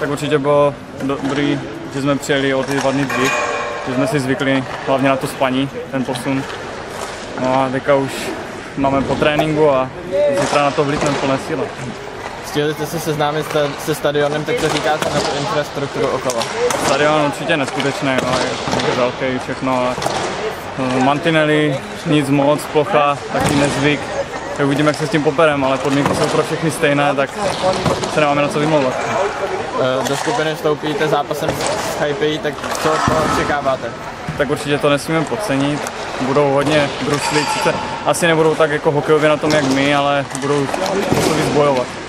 Tak určitě bylo dobrý, že jsme přijeli o ty dva dny dřív, že jsme si zvykli hlavně na to spaní, ten posun. No a teďka už máme po tréninku a zítra na to vlítneme plné síle. Stihli jste se seznámit se stadionem, tak co říkáte na tu infrastrukturu okolo? Stadion určitě neskutečný, no, je, je velký všechno. A, no, mantinely, nic moc, plocha, taky nezvyk. Tak uvidíme, jak se s tím poperem, ale podmínky jsou pro všechny stejné, tak se nemáme na co vymlouvat. Eh, Do skupiny vstoupíte zápasem s Hypey, tak co toho očekáváte? Tak určitě to nesmíme podcenit. Budou hodně sice asi nebudou tak jako hokejově na tom jak my, ale budou to víc bojovat.